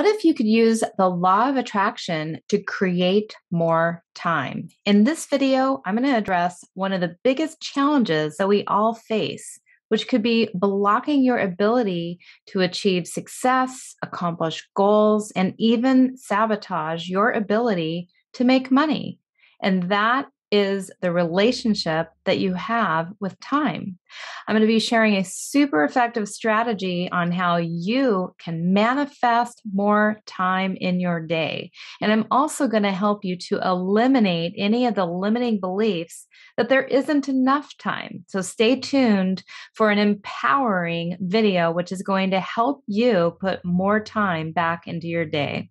What if you could use the law of attraction to create more time? In this video, I'm going to address one of the biggest challenges that we all face, which could be blocking your ability to achieve success, accomplish goals, and even sabotage your ability to make money. And that is the relationship that you have with time. I'm going to be sharing a super effective strategy on how you can manifest more time in your day. And I'm also going to help you to eliminate any of the limiting beliefs that there isn't enough time. So stay tuned for an empowering video, which is going to help you put more time back into your day.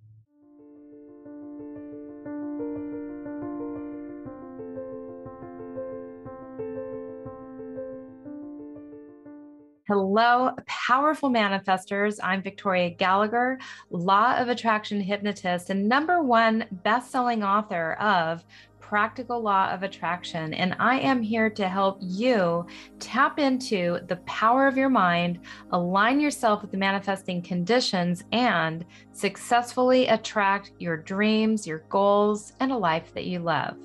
Hello, powerful manifestors. I'm Victoria Gallagher, Law of Attraction hypnotist and number one best-selling author of Practical Law of Attraction. And I am here to help you tap into the power of your mind, align yourself with the manifesting conditions, and successfully attract your dreams, your goals, and a life that you love.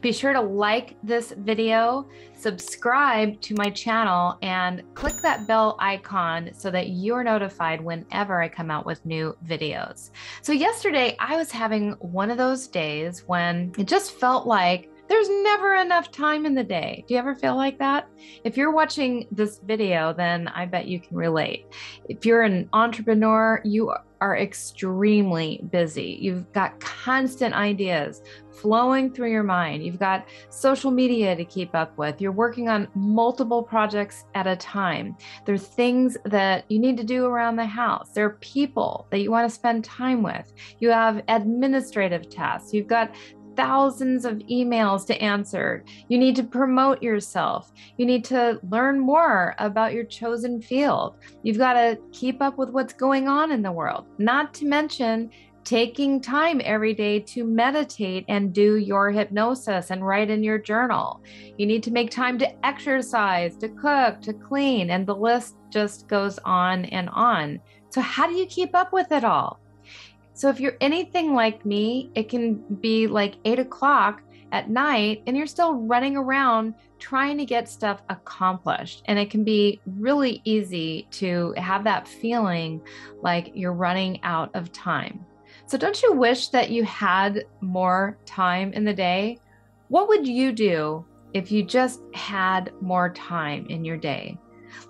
Be sure to like this video, subscribe to my channel, and click that bell icon so that you're notified whenever I come out with new videos. So, yesterday I was having one of those days when it just felt like there's never enough time in the day. Do you ever feel like that? If you're watching this video, then I bet you can relate. If you're an entrepreneur, you are extremely busy. You've got constant ideas flowing through your mind. You've got social media to keep up with. You're working on multiple projects at a time. There are things that you need to do around the house. There are people that you want to spend time with. You have administrative tasks. You've got thousands of emails to answer. You need to promote yourself. You need to learn more about your chosen field. You've got to keep up with what's going on in the world, not to mention taking time every day to meditate and do your hypnosis and write in your journal. You need to make time to exercise, to cook, to clean, and the list just goes on and on. So, how do you keep up with it all? So if you're anything like me, it can be like eight o'clock at night and you're still running around trying to get stuff accomplished. And it can be really easy to have that feeling like you're running out of time. So don't you wish that you had more time in the day? What would you do if you just had more time in your day?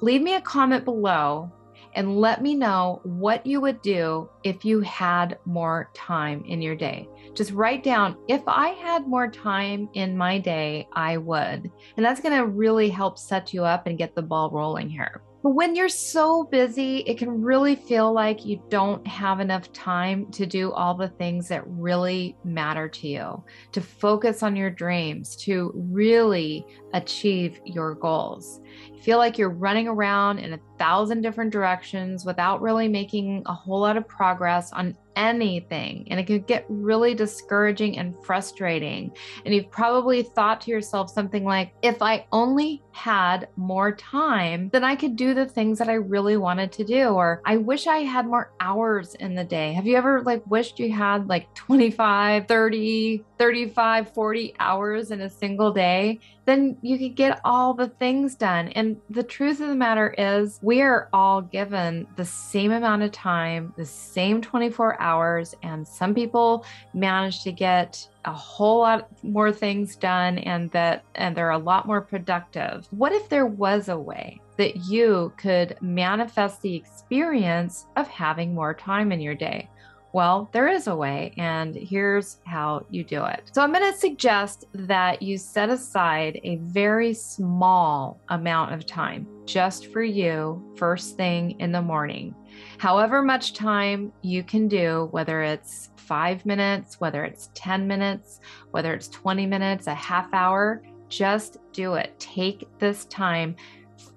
Leave me a comment below and let me know what you would do if you had more time in your day. Just write down, if I had more time in my day, I would. And that's going to really help set you up and get the ball rolling here. But when you're so busy, it can really feel like you don't have enough time to do all the things that really matter to you, to focus on your dreams, to really achieve your goals. You feel like you're running around in a thousand different directions without really making a whole lot of progress on anything. And it can get really discouraging and frustrating. And you've probably thought to yourself something like, if I only had more time, then I could do the things that I really wanted to do. Or I wish I had more hours in the day. Have you ever like wished you had like 25, 30, 35, 40 hours in a single day? Then you could get all the things done. And the truth of the matter is, we are all given the same amount of time, the same 24 hours, and some people manage to get a whole lot more things done and that and they're a lot more productive. What if there was a way that you could manifest the experience of having more time in your day? Well, there is a way, and here's how you do it. So, I'm going to suggest that you set aside a very small amount of time just for you first thing in the morning. However much time you can do, whether it's five minutes, whether it's 10 minutes, whether it's 20 minutes, a half hour, just do it. Take this time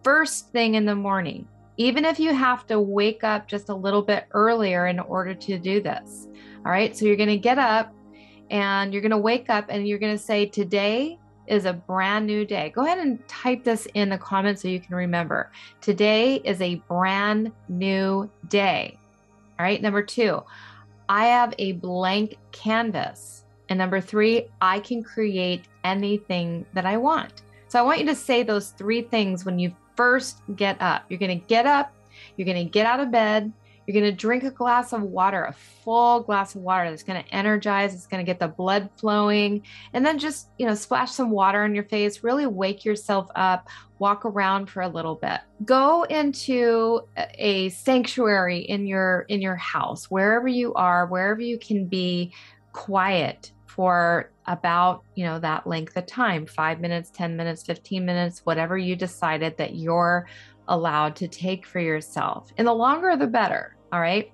first thing in the morning even if you have to wake up just a little bit earlier in order to do this. All right. So you're going to get up and you're going to wake up and you're going to say, Today is a brand new day. Go ahead and type this in the comments so you can remember. Today is a brand new day. All right. Number two, I have a blank canvas. And number three, I can create anything that I want. So I want you to say those three things when you first get up. You're going to get up, you're going to get out of bed, you're going to drink a glass of water, a full glass of water that's going to energize, it's going to get the blood flowing, and then just, you know, splash some water on your face, really wake yourself up, walk around for a little bit. Go into a sanctuary in your in your house, wherever you are, wherever you can be quiet for about you know that length of time 5 minutes 10 minutes 15 minutes whatever you decided that you're allowed to take for yourself. And the longer, the better. All right.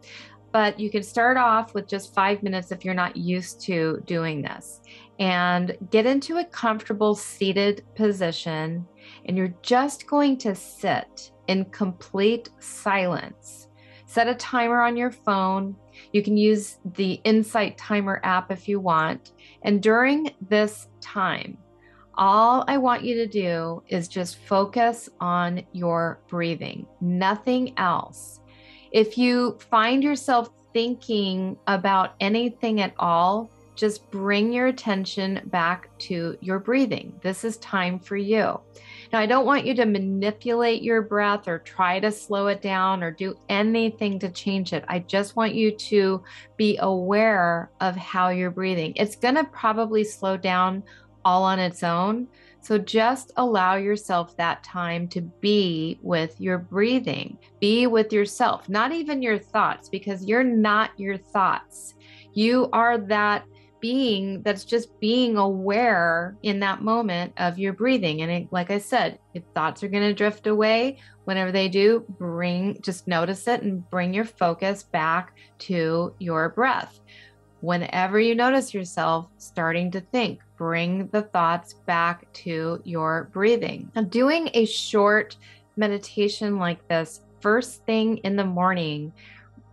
But you can start off with just five minutes if you're not used to doing this and get into a comfortable seated position. And you're just going to sit in complete silence. Set a timer on your phone. You can use the Insight Timer app if you want. And during this time, all I want you to do is just focus on your breathing, nothing else. If you find yourself thinking about anything at all, just bring your attention back to your breathing. This is time for you. Now, I don't want you to manipulate your breath or try to slow it down or do anything to change it. I just want you to be aware of how you're breathing. It's going to probably slow down all on its own. So just allow yourself that time to be with your breathing, be with yourself, not even your thoughts, because you're not your thoughts. You are that being that's just being aware in that moment of your breathing. And it, like I said, if thoughts are going to drift away, whenever they do, bring just notice it and bring your focus back to your breath. Whenever you notice yourself starting to think, bring the thoughts back to your breathing. Now, doing a short meditation like this first thing in the morning,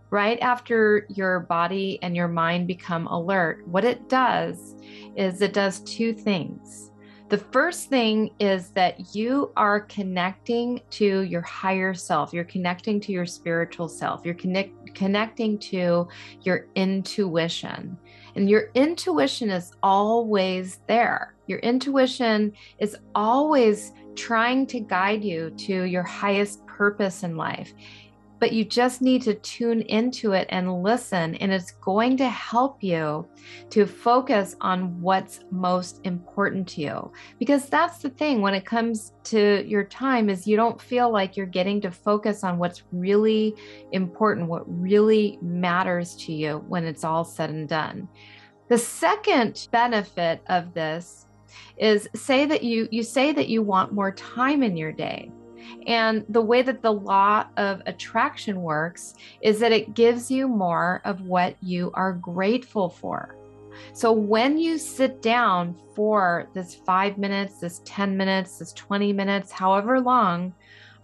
right after your body and your mind become alert, what it does is it does two things. The first thing is that you are connecting to your higher self. You're connecting to your spiritual self. You're connect, connecting to your intuition. And your intuition is always there. Your intuition is always trying to guide you to your highest purpose in life but you just need to tune into it and listen and it's going to help you to focus on what's most important to you. Because that's the thing when it comes to your time is you don't feel like you're getting to focus on what's really important what really matters to you when it's all said and done. The second benefit of this is say that you you say that you want more time in your day and the way that the law of attraction works is that it gives you more of what you are grateful for. So when you sit down for this five minutes, this 10 minutes, this 20 minutes, however long,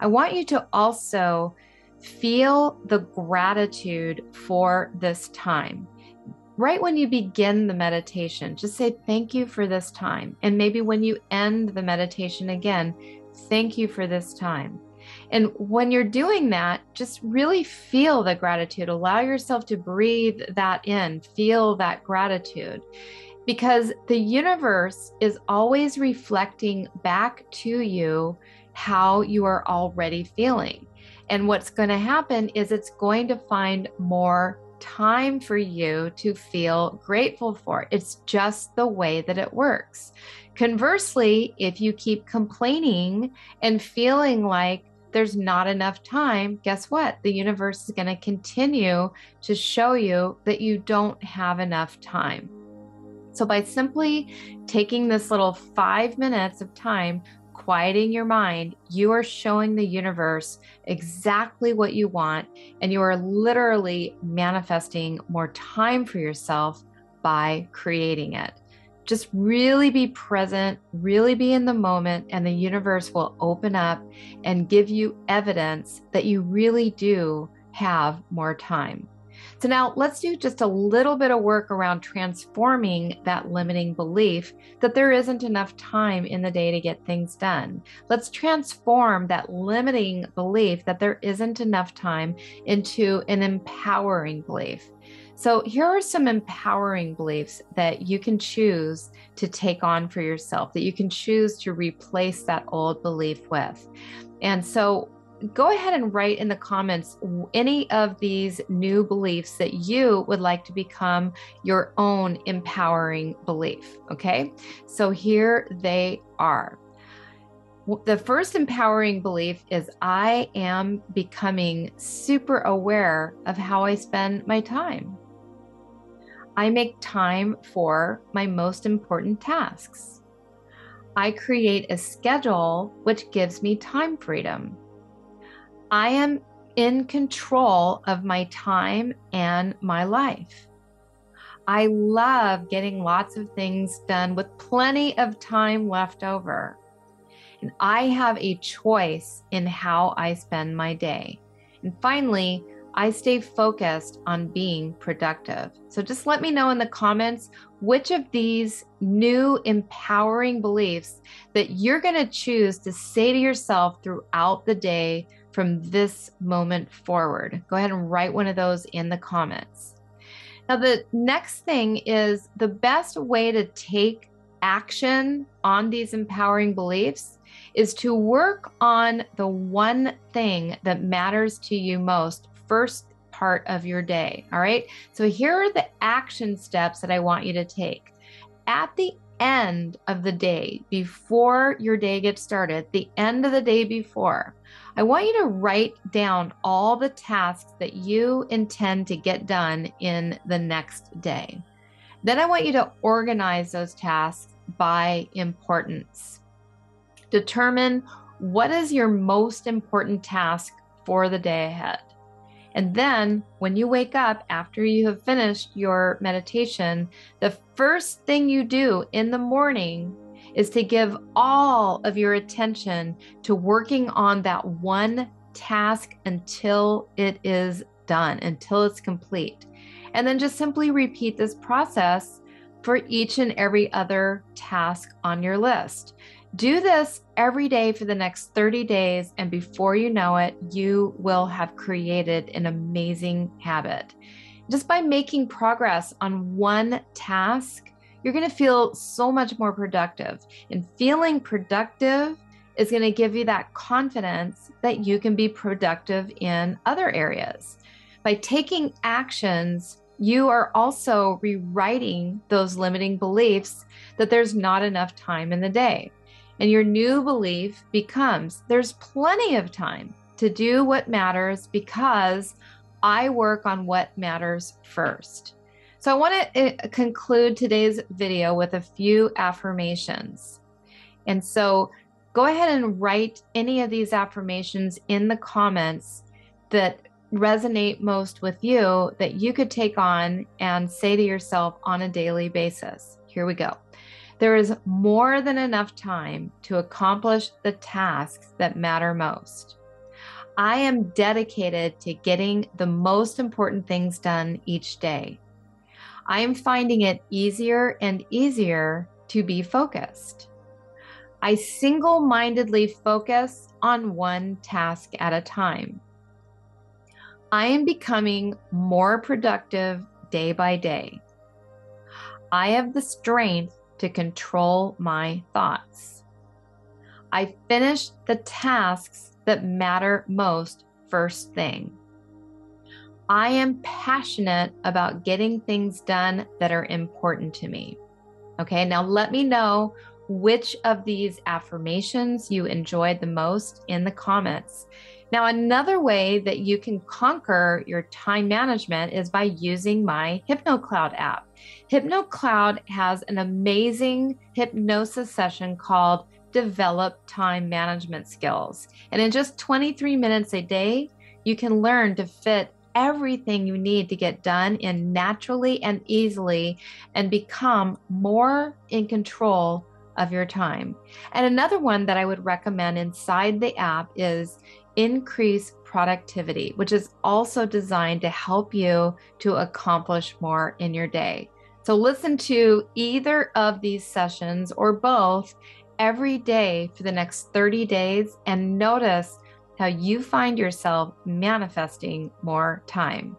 I want you to also feel the gratitude for this time. Right when you begin the meditation, just say thank you for this time. And maybe when you end the meditation again, Thank you for this time. And when you're doing that, just really feel the gratitude. Allow yourself to breathe that in, feel that gratitude. Because the universe is always reflecting back to you how you are already feeling. And what's going to happen is it's going to find more time for you to feel grateful for. It's just the way that it works. Conversely, if you keep complaining and feeling like there's not enough time, guess what? The universe is going to continue to show you that you don't have enough time. So, by simply taking this little five minutes of time, quieting your mind, you are showing the universe exactly what you want, and you are literally manifesting more time for yourself by creating it just really be present, really be in the moment, and the universe will open up and give you evidence that you really do have more time. So now let's do just a little bit of work around transforming that limiting belief that there isn't enough time in the day to get things done. Let's transform that limiting belief that there isn't enough time into an empowering belief. So, here are some empowering beliefs that you can choose to take on for yourself, that you can choose to replace that old belief with. And so, go ahead and write in the comments any of these new beliefs that you would like to become your own empowering belief. Okay, so here they are. The first empowering belief is I am becoming super aware of how I spend my time. I make time for my most important tasks. I create a schedule which gives me time freedom. I am in control of my time and my life. I love getting lots of things done with plenty of time left over. And I have a choice in how I spend my day. And finally, I stay focused on being productive. So just let me know in the comments which of these new empowering beliefs that you're going to choose to say to yourself throughout the day from this moment forward. Go ahead and write one of those in the comments. Now, the next thing is the best way to take action on these empowering beliefs is to work on the one thing that matters to you most first part of your day. All right. So here are the action steps that I want you to take. At the end of the day, before your day gets started, the end of the day before, I want you to write down all the tasks that you intend to get done in the next day. Then I want you to organize those tasks by importance. Determine what is your most important task for the day ahead. And then when you wake up after you have finished your meditation, the first thing you do in the morning is to give all of your attention to working on that one task until it is done, until it's complete. And then just simply repeat this process for each and every other task on your list. Do this every day for the next 30 days, and before you know it, you will have created an amazing habit. Just by making progress on one task, you're going to feel so much more productive. And feeling productive is going to give you that confidence that you can be productive in other areas. By taking actions, you are also rewriting those limiting beliefs that there's not enough time in the day. And your new belief becomes there's plenty of time to do what matters because I work on what matters first. So I want to uh, conclude today's video with a few affirmations. And so go ahead and write any of these affirmations in the comments that resonate most with you that you could take on and say to yourself on a daily basis. Here we go. There is more than enough time to accomplish the tasks that matter most. I am dedicated to getting the most important things done each day. I am finding it easier and easier to be focused. I single mindedly focus on one task at a time. I am becoming more productive day by day. I have the strength to control my thoughts. I finish the tasks that matter most first thing. I am passionate about getting things done that are important to me. Okay, now let me know which of these affirmations you enjoyed the most in the comments. Now, another way that you can conquer your time management is by using my HypnoCloud app. HypnoCloud has an amazing hypnosis session called Develop Time Management Skills. And in just 23 minutes a day, you can learn to fit everything you need to get done in naturally and easily and become more in control of your time. And another one that I would recommend inside the app is increase productivity, which is also designed to help you to accomplish more in your day. So, listen to either of these sessions or both every day for the next 30 days and notice how you find yourself manifesting more time.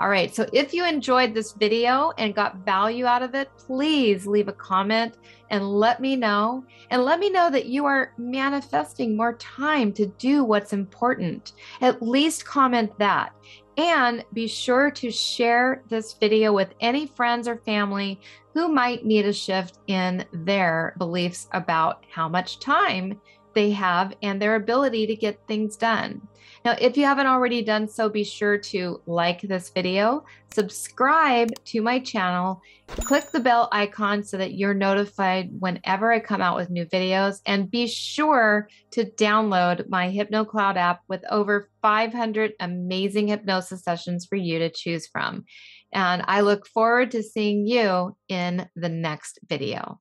All right, so if you enjoyed this video and got value out of it, please leave a comment and let me know. And let me know that you are manifesting more time to do what's important. At least comment that. And be sure to share this video with any friends or family who might need a shift in their beliefs about how much time they have and their ability to get things done. Now, if you haven't already done so, be sure to like this video, subscribe to my channel, click the bell icon so that you're notified whenever I come out with new videos, and be sure to download my HypnoCloud app with over 500 amazing hypnosis sessions for you to choose from. And I look forward to seeing you in the next video.